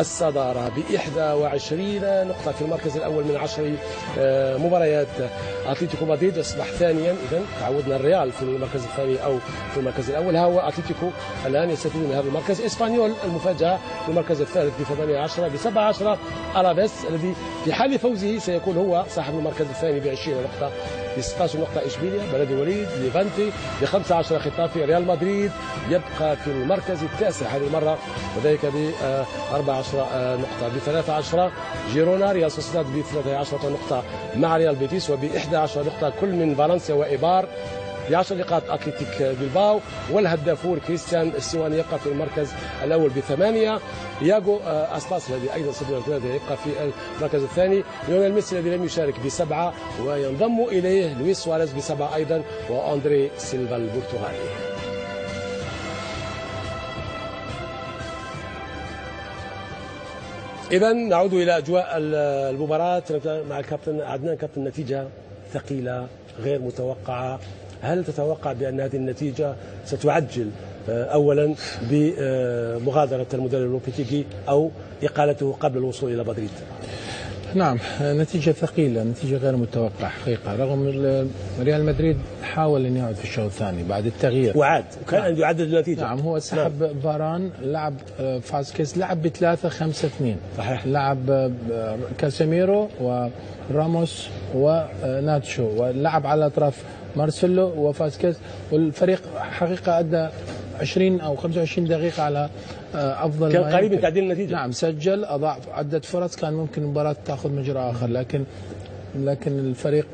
الصدارة ب 21 نقطة في المركز الأول من عشر آه، مباريات. أتلتيكو مدريد أصبح ثانيا. إذا تعودنا الريال في المركز الثاني أو في المركز الأول. ها هو أتلتيكو الآن يستفيد من هذا المركز. إسبانيول المفاجأة في المركز الثالث ب 18 ب 17 ألافيس الذي في حال فوزه سيكون هو صاحب المركز الثاني ب 20 نقطة. 16 نقطة إشبيليا بلد الوليد ليفانتي ب 15 خيتافي ريال مدريد. يبقى في المركز التاسع هذه المرة وذلك ب 14 نقطة ب 13 جيرونا. ريال سوسيداد ب 13 نقطة مع ريال بيتيس وب 11 نقطة كل من فالنسيا وإيبار. 10 نقاط أتلتيك بلباو والهدافون كريستيان ستواني يبقى في المركز الأول بثمانية. ياغو أسباس الذي أيضا سجل يبقى في المركز الثاني. ليونيل ميسي الذي لم يشارك بسبعة وينضم إليه لويس سواريز بسبعة أيضا وأندري سيلفا البرتغالي. إذا نعود إلى أجواء المباراة. مع الكابتن عدنان كابتن نتيجة ثقيلة غير متوقعة. هل تتوقع بأن هذه النتيجة ستعجل أولا بمغادرة المدرب لوبيتيغي أو إقالته قبل الوصول إلى مدريد؟ نعم نتيجة ثقيلة نتيجة غير متوقعة حقيقة رغم ريال مدريد حاول أن يعود في الشوط الثاني بعد التغيير. وعاد وكاد أن يعدل النتيجة. نعم هو سحب نعم. فاران لعب فاسكيز لعب بثلاثة خمسة اثنين. صحيح. لعب كاسيميرو وراموس وناتشو ولعب على أطراف مارسيلو وفاسكيز. والفريق حقيقة أدى 20 أو 25 دقيقة على أفضل كان قريب من تعديل النتيجة. نعم سجل اضاع عدة فرص كان ممكن المباراة تاخذ مجرى آخر لكن لكن الفريق